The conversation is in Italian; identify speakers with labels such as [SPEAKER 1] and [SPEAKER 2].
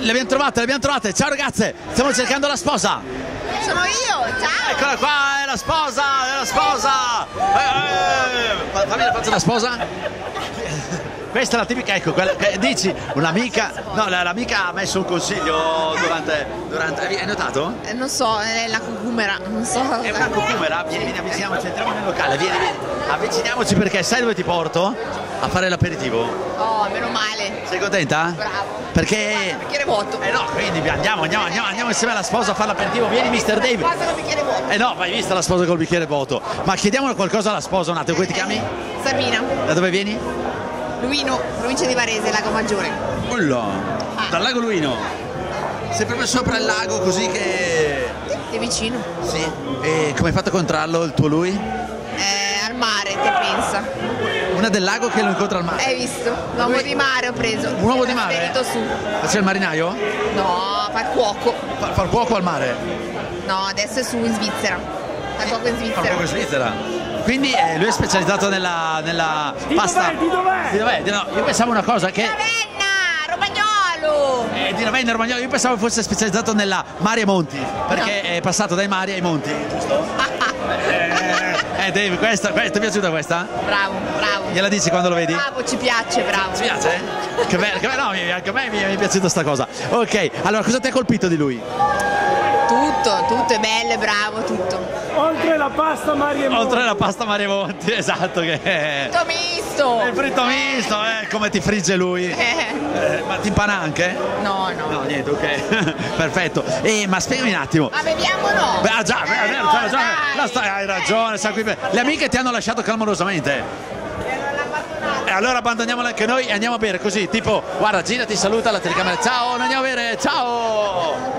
[SPEAKER 1] Le abbiamo trovate, le abbiamo trovate. Ciao ragazze, stiamo cercando la sposa.
[SPEAKER 2] Sono io, ciao!
[SPEAKER 1] Eccola qua, è la sposa, è la sposa. Eh, eh. Fa- Fammi la faccia da sposa. Questa è la tipica, ecco, quella che dici, un'amica, no, la- l'amica ha messo un consiglio durante, durante hai notato?
[SPEAKER 2] Eh, non so, è la cucumera, non so.
[SPEAKER 1] È una cucumera, vieni, vieni, avviciniamoci, entriamo nel locale, vieni, vieni, avviciniamoci perché sai dove ti porto? A fare l'aperitivo.
[SPEAKER 2] Oh, meno male.
[SPEAKER 1] Sei contenta?
[SPEAKER 2] Bravo.
[SPEAKER 1] Perché...
[SPEAKER 2] Bicchiere vuoto.
[SPEAKER 1] Eh no, quindi andiamo, andiamo, andiamo, andiamo insieme alla sposa a fare l'aperitivo, vieni Mr. Dave.
[SPEAKER 2] Cosa con bicchiere vuoto?
[SPEAKER 1] Eh no, vai vista la sposa col bicchiere vuoto. Ma chiediamo qualcosa alla sposa un attimo, come ti chiami?
[SPEAKER 2] Sabina,
[SPEAKER 1] Da dove vieni?
[SPEAKER 2] Luino, provincia di Varese, Lago Maggiore.
[SPEAKER 1] Ullo, dal lago Luino. Sei proprio sopra il lago così che...
[SPEAKER 2] È vicino.
[SPEAKER 1] Sì. E come hai fatto a incontrarlo il tuo lui?
[SPEAKER 2] Eh, al mare, te pensa.
[SPEAKER 1] Una del lago che lo incontra al mare.
[SPEAKER 2] Hai visto? L'uomo di mare ho preso.
[SPEAKER 1] Un uomo di mare?
[SPEAKER 2] spedito su.
[SPEAKER 1] C'è il marinaio?
[SPEAKER 2] No, fa il cuoco.
[SPEAKER 1] Fa, fa il cuoco al mare?
[SPEAKER 2] No, adesso è su in Svizzera. Fa il cuoco in
[SPEAKER 1] Fa il
[SPEAKER 2] Svizzera.
[SPEAKER 1] cuoco in Svizzera. Quindi eh, lui è specializzato nella, nella pasta.
[SPEAKER 3] dov'è? Di dov'è?
[SPEAKER 1] Di dov'è? Di no, io pensavo una cosa che.
[SPEAKER 2] Ravenna, Romagnolo.
[SPEAKER 1] Eh, di Ravenna Romagnolo, io pensavo fosse specializzato nella mari e monti, perché è passato dai mari ai monti, giusto? eh, eh, Dave, questa, questa, ti è piaciuta questa?
[SPEAKER 2] Bravo, bravo.
[SPEAKER 1] Gliela dici quando lo vedi?
[SPEAKER 2] Bravo, ci piace, bravo.
[SPEAKER 1] Ti piace? Che bello, che bello, no, anche a me mi mi è piaciuta sta cosa. Ok, allora cosa ti ha colpito di lui?
[SPEAKER 2] Tutto, è bello, è bravo, tutto.
[SPEAKER 3] Oltre la pasta Mario
[SPEAKER 1] Oltre alla pasta mari e monti, esatto, che è
[SPEAKER 2] Tutto misto.
[SPEAKER 1] il fritto misto, eh, come ti frigge lui.
[SPEAKER 2] Eh,
[SPEAKER 1] Eh, ma ti impana anche?
[SPEAKER 2] No, no.
[SPEAKER 1] No, niente, ok. Perfetto. Eh, ma spiegami un attimo.
[SPEAKER 2] Ma beviamo no?
[SPEAKER 1] Beh, ah, già, beh,
[SPEAKER 2] Eh,
[SPEAKER 1] beh,
[SPEAKER 2] no,
[SPEAKER 1] c'hai ragione. No, stai- hai ragione, qui Le amiche ti hanno lasciato clamorosamente. E allora abbandoniamole anche noi e andiamo a bere così, tipo, guarda, Gina ti saluta alla telecamera. Ciao, andiamo a bere, ciao!